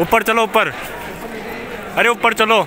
ऊपर चलो ऊपर। अरे ऊपर चलो।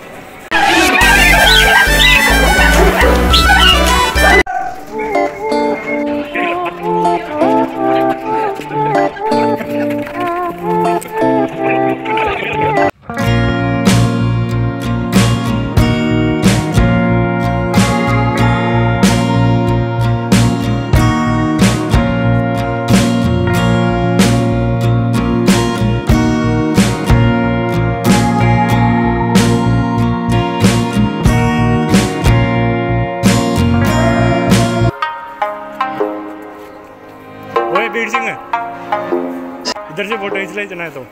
इधर से फ़ोटो इसलिए चना है तो।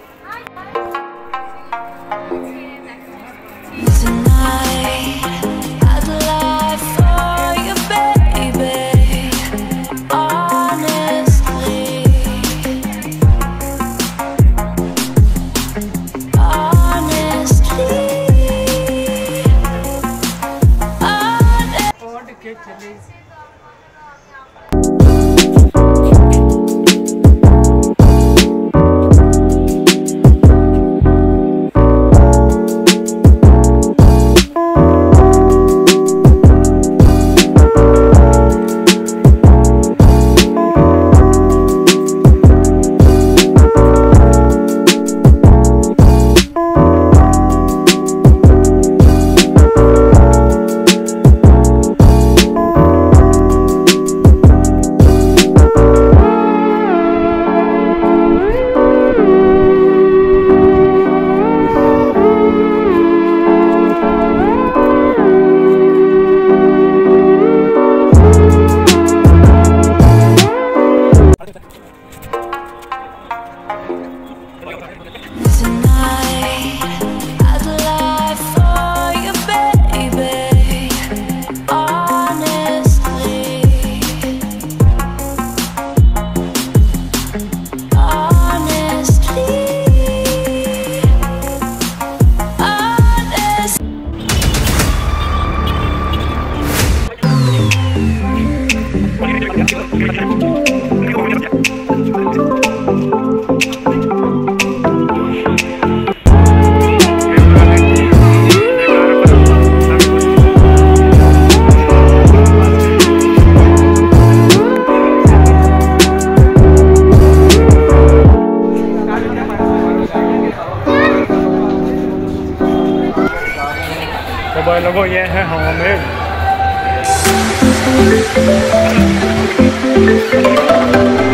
Rồi bây giờ nó vô nha, hả hồng hồng em Música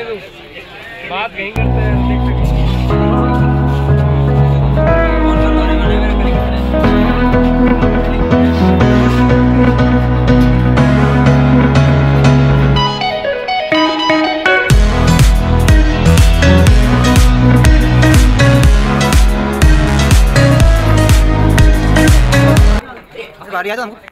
तो आने दो बात कहीं करते हैं ट्रैक्टर गाड़ी आ जाओ